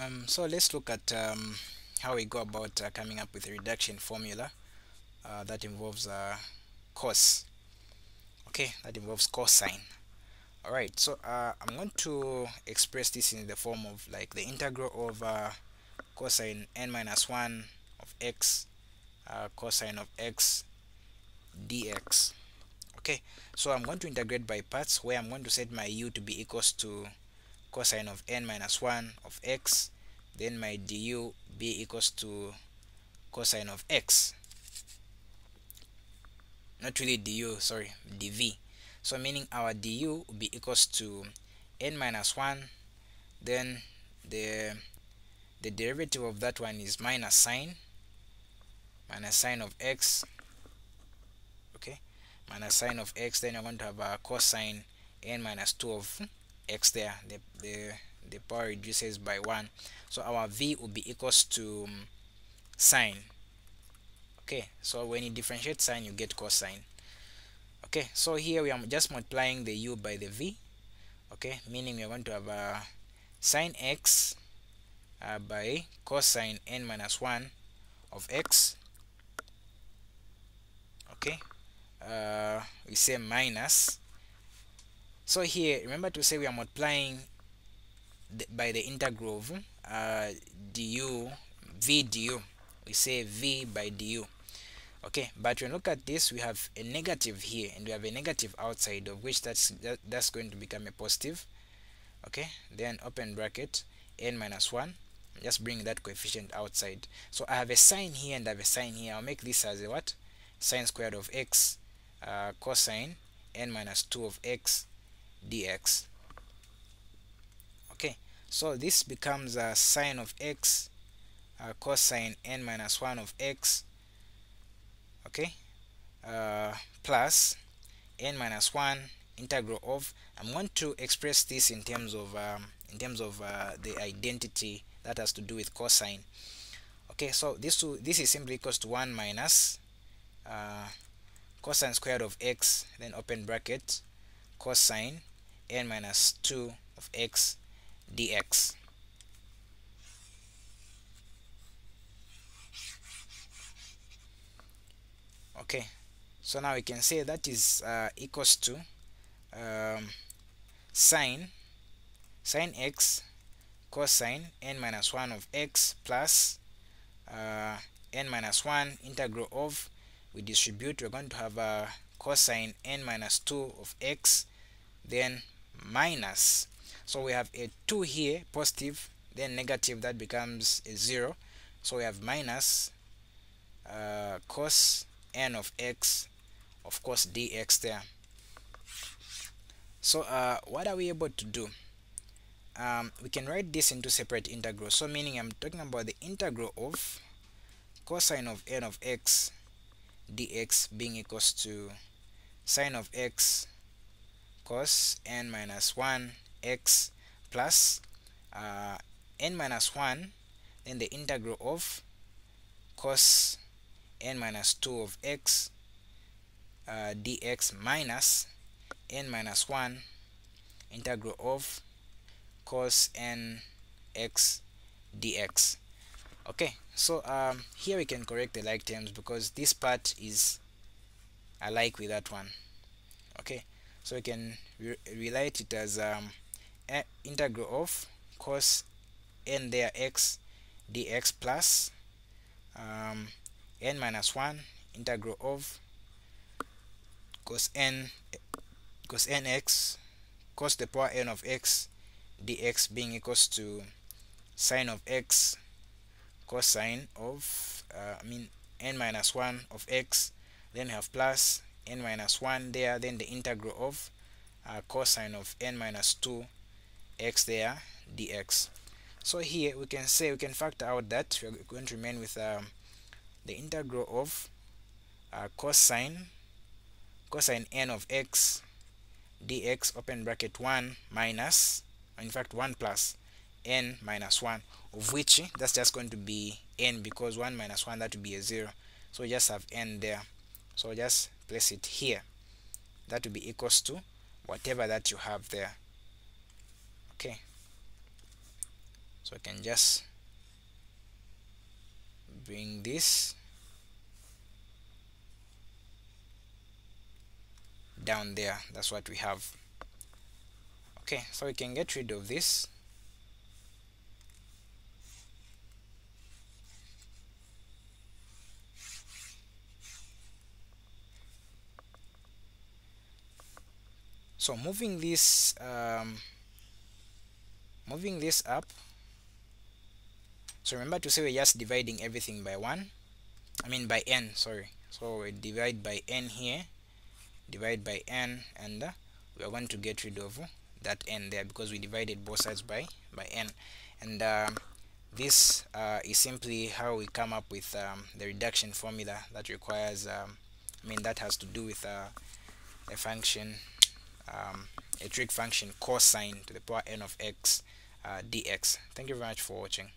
Um, so let's look at um, how we go about uh, coming up with a reduction formula uh, that involves uh, cos. Okay, that involves cosine. Alright, so uh, I'm going to express this in the form of like the integral of uh, cosine n minus 1 of x uh, cosine of x dx. Okay, so I'm going to integrate by parts where I'm going to set my u to be equals to cosine of n minus 1 of x then my du be equals to cosine of x. Not really du sorry dv. So meaning our du will be equals to n minus 1 then the the derivative of that one is minus sine minus sine of x okay? Minus sine of x then you're going to have a cosine n minus 2 of x there the, the the power reduces by 1 so our v will be equals to um, sine. Okay so when you differentiate sine you get cosine. Okay so here we are just multiplying the u by the v. Okay meaning we are going to have a sine x uh, by cosine n minus 1 of x. Okay uh, we say minus so here remember to say we are multiplying the, by the integral of uh, du v du. We say v by du. Okay but when look at this we have a negative here and we have a negative outside of which that's that, that's going to become a positive. Okay then open bracket n minus 1 just bring that coefficient outside. So i have a sine here and i have a sine here. I'll make this as a what? Sine squared of x uh, cosine n minus 2 of x dx. Okay so this becomes a sine of x cosine n minus 1 of x okay uh, plus n minus 1 integral of I'm going to express this in terms of um, in terms of uh, the identity that has to do with cosine. Okay so this two, this is simply equals to 1 minus uh, cosine squared of x then open bracket cosine n minus 2 of x dx. Okay so now we can say that is uh, equals to um, sine sine x cosine n minus 1 of x plus uh, n minus 1 integral of we distribute we're going to have a cosine n minus 2 of x then minus. So we have a 2 here positive then negative that becomes a 0 so we have minus uh, cos n of x of course dx there. So uh, what are we able to do? Um, we can write this into separate integrals so meaning I'm talking about the integral of cosine of n of x dx being equals to sine of x cos n minus 1 x plus uh, n minus 1 then the integral of cos n minus 2 of x uh, dx minus n minus 1 integral of cos n x dx. Okay so um, here we can correct the like terms because this part is alike with that one. Okay so we can re relate it as um, integral of cos n there x dx plus um, n minus 1 integral of cos n cos nx cos the power n of x dx being equals to sine of x cosine of uh, I mean n minus 1 of x then have plus n minus 1 there then the integral of uh, cosine of n minus 2 x there dx. So here we can say we can factor out that we're going to remain with um, the integral of uh, cosine cosine n of x dx open bracket 1 minus in fact 1 plus n minus 1 of which that's just going to be n because 1 minus 1 that would be a 0 so we just have n there so just place it here. That will be equals to whatever that you have there. Okay. So I can just bring this down there. That's what we have. Okay. So we can get rid of this so moving this um, moving this up. So remember to say we're just dividing everything by 1 I mean by n sorry. So we divide by n here divide by n and uh, we are going to get rid of that n there because we divided both sides by by n. And um, this uh, is simply how we come up with um, the reduction formula that requires um, I mean that has to do with uh, a function um, a trig function cosine to the power n of x uh, dx. Thank you very much for watching